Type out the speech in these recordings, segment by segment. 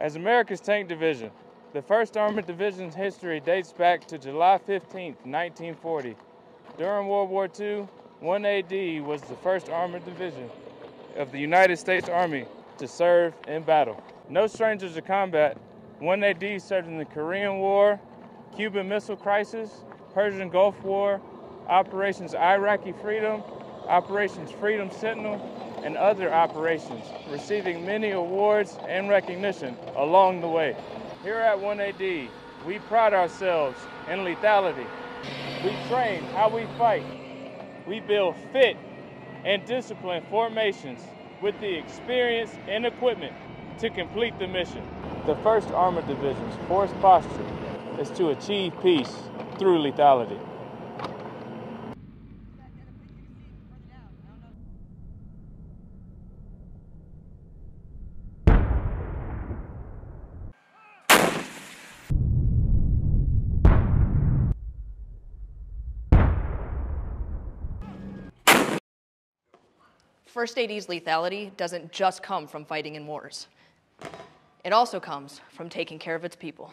As America's Tank Division, the 1st Armored Division's history dates back to July 15, 1940. During World War II, 1AD was the 1st Armored Division of the United States Army to serve in battle. No strangers to combat, 1AD served in the Korean War, Cuban Missile Crisis, Persian Gulf War, Operations Iraqi Freedom, Operations Freedom Sentinel, and other operations, receiving many awards and recognition along the way. Here at 1AD, we pride ourselves in lethality. We train how we fight. We build fit and disciplined formations with the experience and equipment to complete the mission. The 1st Armored Division's force posture is to achieve peace through lethality. First AD's lethality doesn't just come from fighting in wars. It also comes from taking care of its people.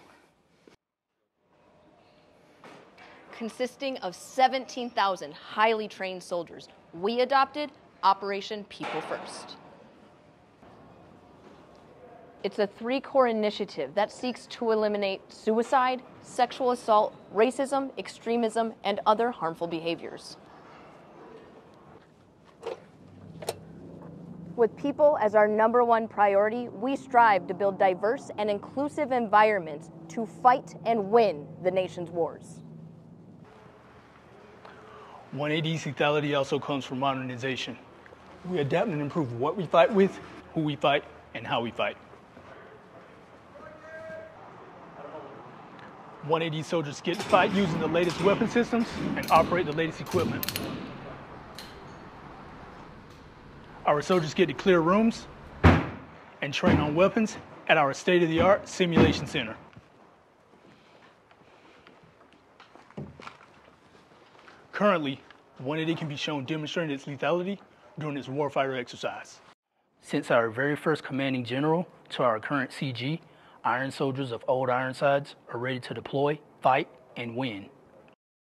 Consisting of 17,000 highly trained soldiers, we adopted Operation People First. It's a three core initiative that seeks to eliminate suicide, sexual assault, racism, extremism, and other harmful behaviors. With people as our number one priority, we strive to build diverse and inclusive environments to fight and win the nation's wars. 1AD's lethality also comes from modernization. We adapt and improve what we fight with, who we fight, and how we fight. 1AD soldiers get to fight using the latest weapon systems and operate the latest equipment. Our soldiers get to clear rooms and train on weapons at our state-of-the-art simulation center. Currently, 1AD can be shown demonstrating its lethality during its warfighter exercise. Since our very first commanding general to our current CG, Iron Soldiers of Old Ironsides are ready to deploy, fight, and win.